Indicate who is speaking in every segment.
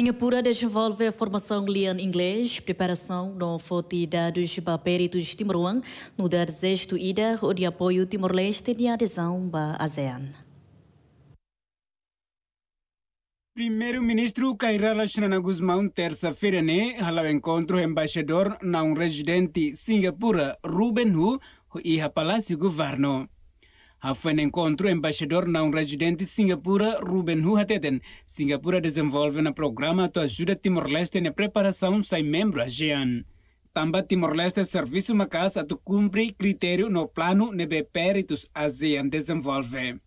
Speaker 1: Singapura desenvolve a formação Lian Inglês, preparação no fonte dados para peritos Timor-Leste no desejo ida de apoio Timor-Leste e adesão para ASEAN.
Speaker 2: Primeiro-ministro Kairala Guzmão, terça-feira, né, ao encontro embaixador não residente Singapura, Ruben Hu, e a Palácio Governo. Foi no encontro embaixador não residente Singapura, Ruben Huhateten. Singapura desenvolve um programa de ajuda Timor-Leste na preparação sem membro ASEAN. Também Timor-Leste serviço uma casa de cumprir critério no plano nebe peritos ASEAN desenvolve.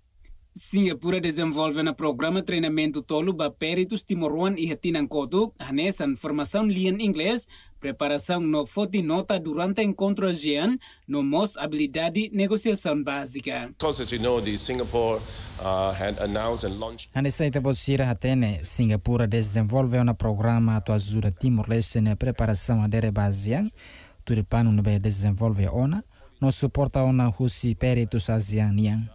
Speaker 2: Singapura desenvolve um programa de treinamento tolo para peritos Timoruan e Hatinan Kotuk, a formação lian inglês, preparação no foto nota durante o encontro ASEAN, no mos habilidade negociação básica.
Speaker 3: Because as you know, the Singapore uh, had announced and launched.
Speaker 4: Anissa Itabosira Hatene, Singapura desenvolve um programa to ajuda Timor-Leste na preparação a dereba ASEAN, turipano no desenvolve ona, no suporta ona husi peritos ASEAN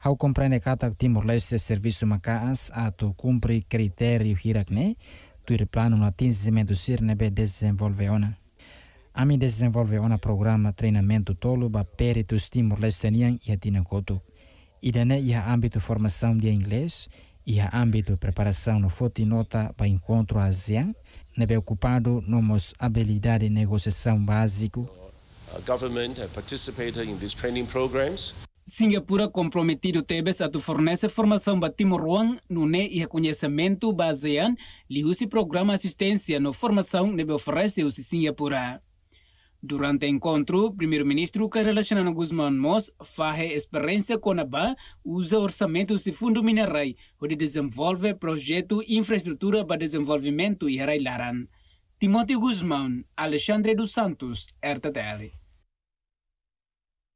Speaker 4: Hau compreende kata Timor-Leste serviço macaas ato cumpre critério hirakne, tuir plano no atingimento sirnebe desenvolve ona. Ami desenvolve ona programa treinamento tolo ba peritos Timor-Leste niang ia tinakoto. Idane ia âmbito formação de inglês, ia âmbito preparação no foto nota para encontro ASEAN, nebe ocupado nomos habilidade de negociação básico.
Speaker 3: Government participated in these training programs.
Speaker 2: Singapura comprometido tebes a tu formação para Timor-Leste no ne e reconhecimento baseado li usi programa assistência no formação nebe oferece usi Singapura. Durante o encontro, primeiro-ministro que relaciona Guzmán Mos faz experiência com a BA, usa orçamento de fundo mineral, onde desenvolve projeto infraestrutura para desenvolvimento e Laran. Timóteo Guzmán, Alexandre dos Santos, RTTL.